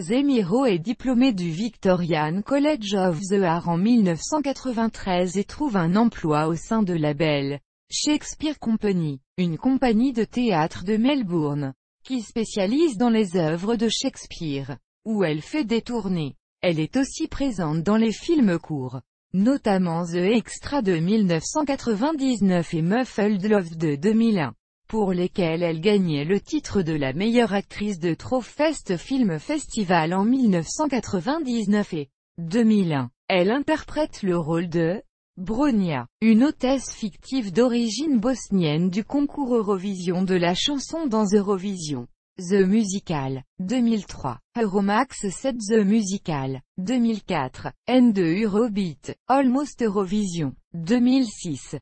Zemiro est diplômé du Victorian College of the Arts en 1993 et trouve un emploi au sein de la Bell Shakespeare Company, une compagnie de théâtre de Melbourne, qui spécialise dans les œuvres de Shakespeare, où elle fait des tournées. Elle est aussi présente dans les films courts, notamment The Extra de 1999 et Muffled Love de 2001 pour lesquelles elle gagnait le titre de la meilleure actrice de Trofest Film Festival en 1999 et 2001. Elle interprète le rôle de Bronia, une hôtesse fictive d'origine bosnienne du concours Eurovision de la chanson dans Eurovision. The Musical, 2003, Euromax 7 The Musical, 2004, N2 Eurobeat, Almost Eurovision, 2006.